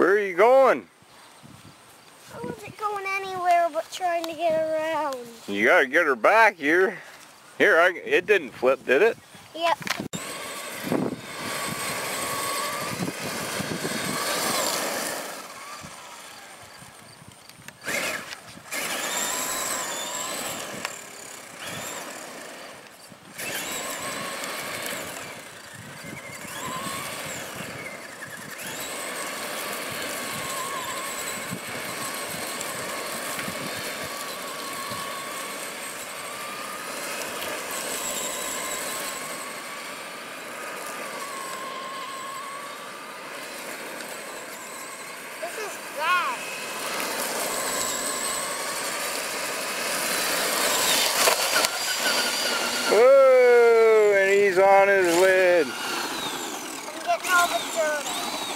Where are you going? I wasn't going anywhere but trying to get around. You gotta get her back here. Here, I, it didn't flip, did it? Yep. Is. Whoa, and he's on his lid. I'm getting all the dirt.